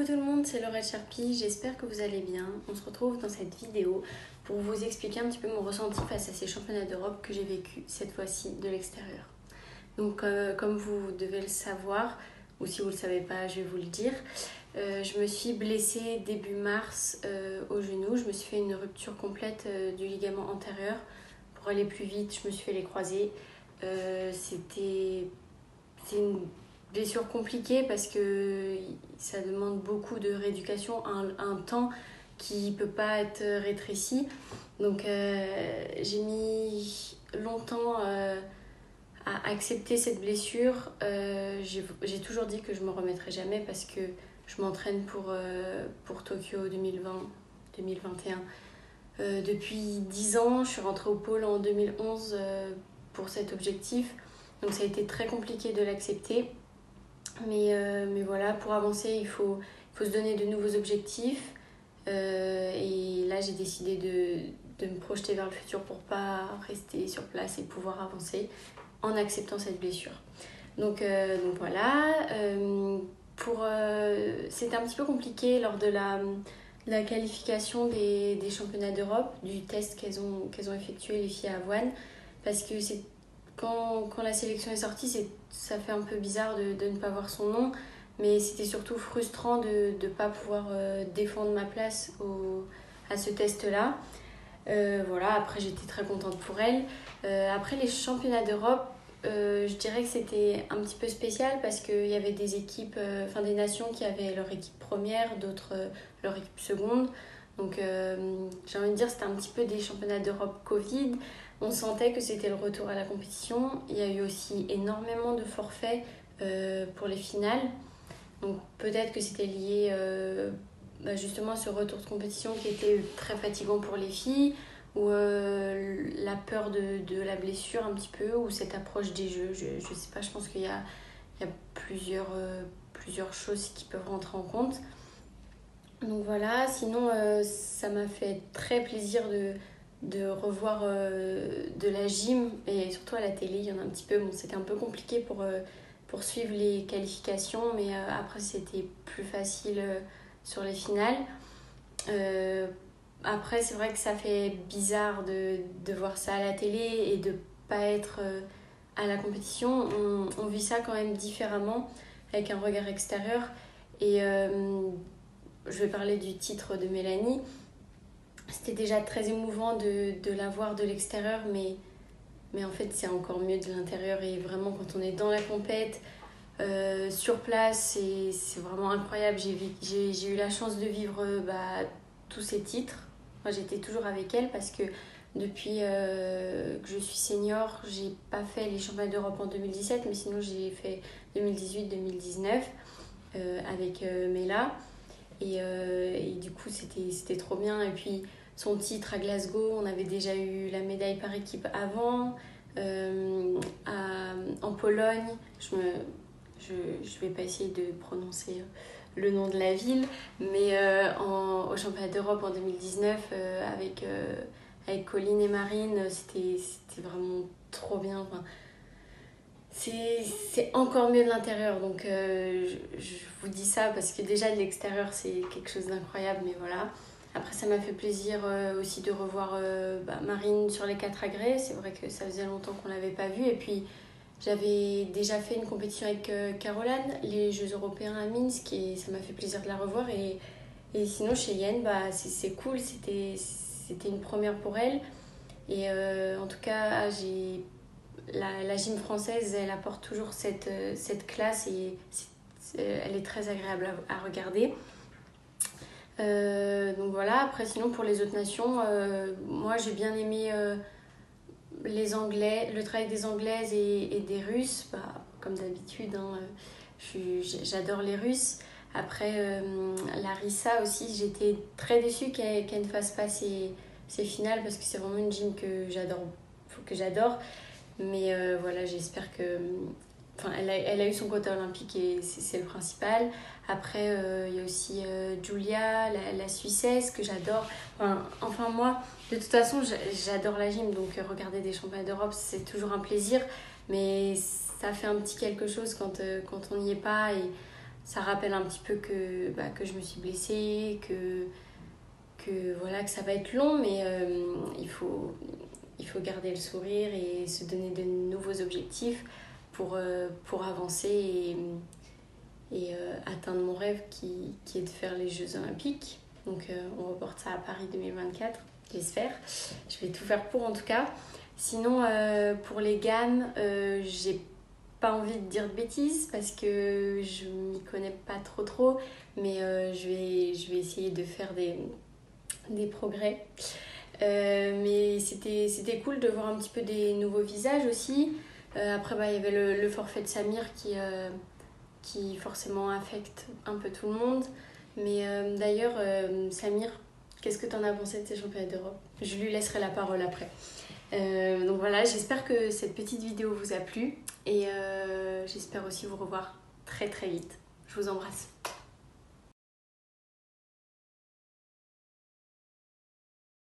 Coucou tout le monde, c'est Laurette Charpie, j'espère que vous allez bien. On se retrouve dans cette vidéo pour vous expliquer un petit peu mon ressenti face à ces championnats d'Europe que j'ai vécu cette fois-ci de l'extérieur. Donc euh, comme vous devez le savoir, ou si vous ne le savez pas, je vais vous le dire, euh, je me suis blessée début mars euh, au genou, je me suis fait une rupture complète du ligament antérieur. Pour aller plus vite, je me suis fait les croisés. C'était une blessure compliquée parce que ça demande beaucoup de rééducation, un, un temps qui ne peut pas être rétréci. Donc euh, j'ai mis longtemps euh, à accepter cette blessure. Euh, j'ai toujours dit que je me remettrai jamais parce que je m'entraîne pour, pour Tokyo 2020-2021. depuis 10 ans, je suis rentrée au pôle en 2011 pour cet objectif. Donc ça a été très compliqué de l'accepter. Mais, euh, mais voilà, pour avancer, il faut, faut se donner de nouveaux objectifs. Euh, et là, j'ai décidé de, de, me projeter vers le futur pour pas rester sur place et pouvoir avancer en acceptant cette blessure. Donc, euh, donc voilà. pour, c'était un petit peu compliqué lors de la, la qualification des, des championnats d'Europe, du test qu'elles ont, qu'elles ont effectué les filles à Avoine, parce que c'est quand, la sélection est sortie, ça fait un peu bizarre de, de, ne pas voir son nom, mais c'était surtout frustrant de ne pas pouvoir euh, défendre ma place au, à ce test-là. Euh, voilà, après j'étais très contente pour elle. Euh, après les championnats d'Europe, je dirais que c'était un petit peu spécial parce qu'il y avait des équipes, enfin des nations qui avaient leur équipe première, d'autres leur équipe seconde. Donc j'ai envie de dire c'était un petit peu des championnats d'Europe Covid. On sentait que c'était le retour à la compétition. Il y a eu aussi énormément de forfaits euh, pour les finales. Donc peut-être que c'était lié euh, bah, justement à ce retour de compétition qui était très fatigant pour les filles, ou euh, la peur de, la blessure un petit peu, ou cette approche des jeux. Je ne sais pas, je pense qu'il y a, plusieurs choses qui peuvent rentrer en compte. Donc voilà, sinon ça m'a fait très plaisir de, de revoir euh, de la gym et surtout à la télé il y en a un petit peu. Bon c'était un peu compliqué pour, euh, suivre les qualifications mais euh, après c'était plus facile sur les finales. Après c'est vrai que ça fait bizarre de, de, voir ça à la télé et de pas être à la compétition. On, on, vit ça quand même différemment avec un regard extérieur et je vais parler du titre de Mélanie c'était déjà très émouvant de, la voir de l'extérieur, mais, mais en fait, c'est encore mieux de l'intérieur. Et vraiment, quand on est dans la compète, euh, sur place, c'est vraiment incroyable. J'ai eu la chance de vivre bah, tous ces titres. Moi, j'étais toujours avec elle parce que depuis euh, que je suis senior, j'ai pas fait les championnats d'Europe en 2017, mais sinon j'ai fait 2018-2019 euh, avec Mela. Et, et, du coup, c'était trop bien. Et puis, son titre à Glasgow. On avait déjà eu la médaille par équipe avant. Euh, en Pologne, je ne je, vais pas essayer de prononcer le nom de la ville, mais euh, en, au championnat d'Europe en 2019 euh, avec, avec Colline et Marine, c'était vraiment trop bien. C'est encore mieux de l'intérieur, donc je, je, vous dis ça parce que déjà de l'extérieur c'est quelque chose d'incroyable, mais voilà. Après, ça m'a fait plaisir euh, aussi de revoir euh, bah, Marine sur les 4 agrès. C'est vrai que ça faisait longtemps qu'on l'avait pas vue. Et puis, j'avais déjà fait une compétition avec euh, Caroline, les Jeux européens à Minsk, et ça m'a fait plaisir de la revoir. Et, et sinon, chez Yen, bah, c'est cool. C'était une première pour elle. Et en tout cas, j'ai la, gym française, elle apporte toujours cette, cette classe et elle est très agréable à regarder. Euh, donc voilà, après sinon pour les autres nations, euh, moi j'ai bien aimé euh, les Anglais, le travail des Anglaises et, des Russes, bah, comme d'habitude, hein, j'adore les Russes. Après Larissa aussi, j'étais très déçue qu'elle ne fasse pas ses, ses, finales parce que c'est vraiment une gym que que j'adore. Mais voilà, j'espère que Enfin, elle, a, elle, a, eu son quota olympique et c'est le principal. Après, euh, il y a aussi euh, Julia, la, la, Suissesse, que j'adore. Enfin, enfin, moi, de toute façon, j'adore la gym, donc euh, regarder des championnats d'Europe, c'est toujours un plaisir. Mais ça fait un petit quelque chose quand, quand on n'y est pas. Et ça rappelle un petit peu que, bah, que je me suis blessée, que, que, voilà, que ça va être long, mais il, faut, il faut garder le sourire et se donner de nouveaux objectifs pour, pour avancer et, et atteindre mon rêve qui, est de faire les Jeux Olympiques. Donc on reporte ça à Paris 2024, j'espère. Je vais tout faire pour en tout cas. Sinon, euh, pour les gammes, euh, j'ai pas envie de dire de bêtises parce que je m'y connais pas trop trop, mais euh, je, vais, essayer de faire des progrès. Mais c'était cool de voir un petit peu des nouveaux visages aussi. après, bah, il y avait le, forfait de Samir qui, qui forcément affecte un peu tout le monde. Mais d'ailleurs, Samir, qu'est-ce que tu en as pensé de ces championnats d'Europe? Je lui laisserai la parole après. Euh, donc voilà, j'espère que cette petite vidéo vous a plu et euh, j'espère aussi vous revoir très très vite. Je vous embrasse.